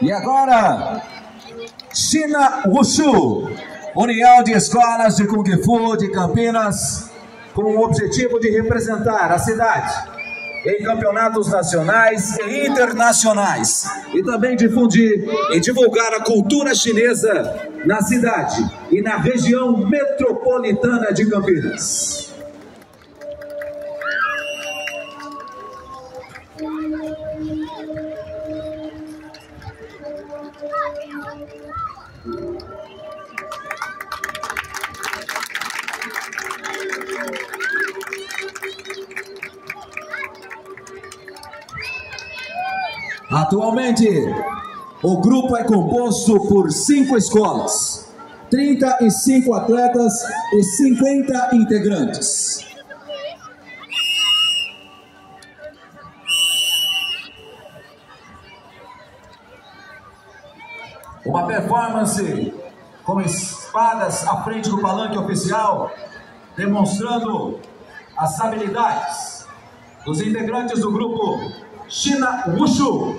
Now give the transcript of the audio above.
E agora, China Wushu, União de Escolas de Kung Fu de Campinas, com o objetivo de representar a cidade em campeonatos nacionais e internacionais e também difundir e divulgar a cultura chinesa na cidade e na região metropolitana de Campinas. Atualmente, o grupo é composto por cinco escolas, 35 atletas e 50 integrantes. Uma performance com espadas à frente do palanque oficial, demonstrando as habilidades dos integrantes do grupo China Wushu